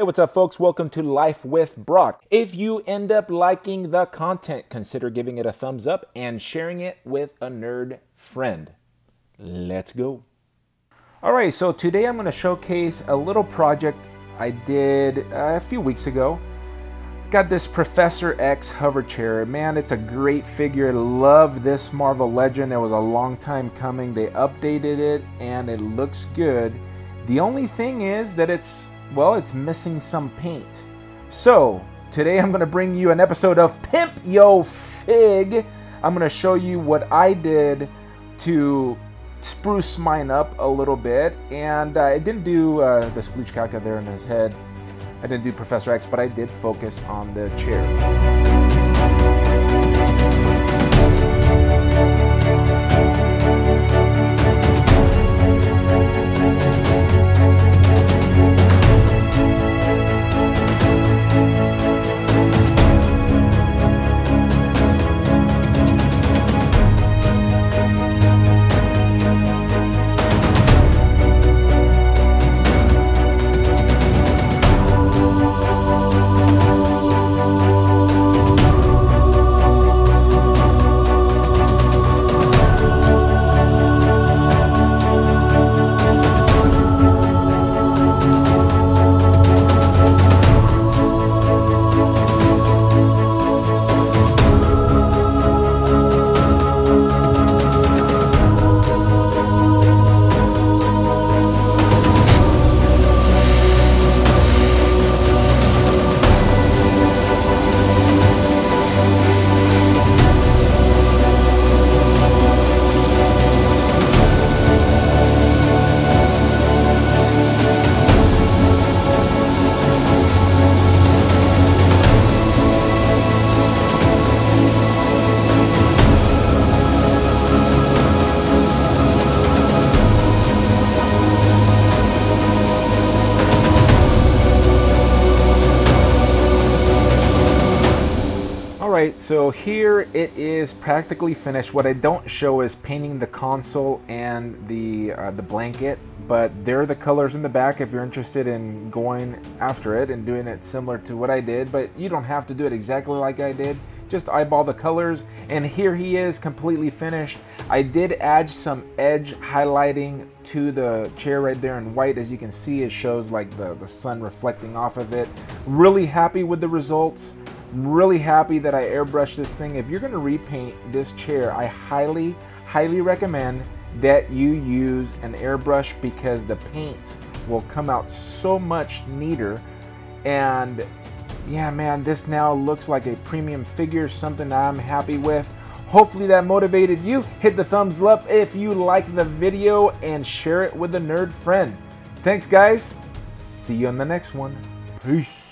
Hey, what's up, folks? Welcome to Life with Brock. If you end up liking the content, consider giving it a thumbs up and sharing it with a nerd friend. Let's go. All right, so today I'm going to showcase a little project I did uh, a few weeks ago. Got this Professor X hover chair. Man, it's a great figure. Love this Marvel Legend. It was a long time coming. They updated it and it looks good. The only thing is that it's well, it's missing some paint. So, today I'm going to bring you an episode of Pimp Yo Fig. I'm going to show you what I did to spruce mine up a little bit. And uh, I didn't do uh, the splooch caca there in his head. I didn't do Professor X, but I did focus on the chair. Alright, so here it is practically finished. What I don't show is painting the console and the, uh, the blanket, but there are the colors in the back if you're interested in going after it and doing it similar to what I did, but you don't have to do it exactly like I did. Just eyeball the colors, and here he is completely finished. I did add some edge highlighting to the chair right there in white. As you can see, it shows like the, the sun reflecting off of it. Really happy with the results. I'm really happy that I airbrushed this thing. If you're going to repaint this chair, I highly, highly recommend that you use an airbrush because the paint will come out so much neater. And yeah, man, this now looks like a premium figure, something I'm happy with. Hopefully that motivated you. Hit the thumbs up if you like the video and share it with a nerd friend. Thanks, guys. See you on the next one. Peace.